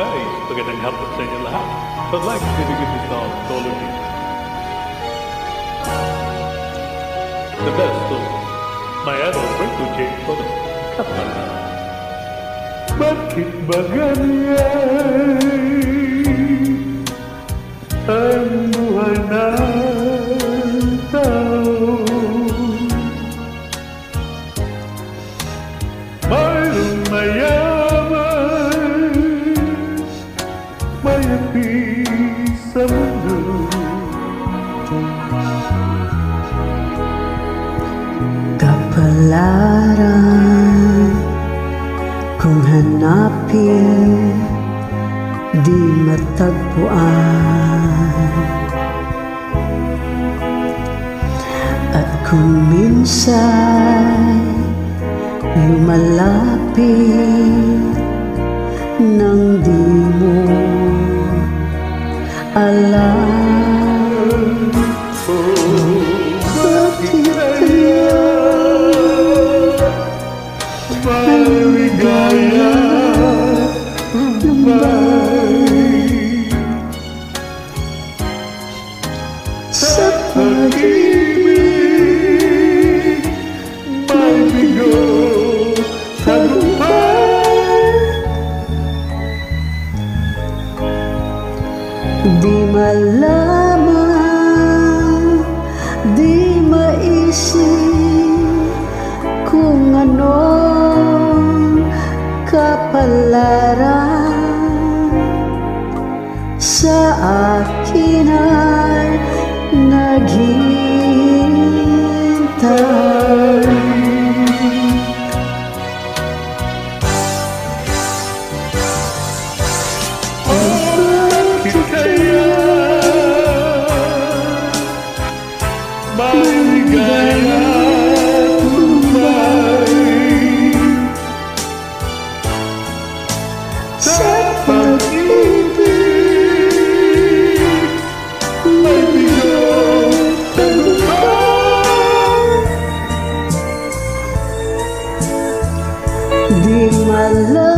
Hej, at kan den hjälpa sig eller But Så lägg till det gud av you. The best of my adult to change for the customer. Bakit ba ganyan? Kapalaran Kung hanapin Di matagpuan. At kung minsan Lumalapit pag-ibig May bigo tagumpay Di malaman, di maisip kung anong kapalaran sa akin ay naghihintay. Tagumpay Di malaman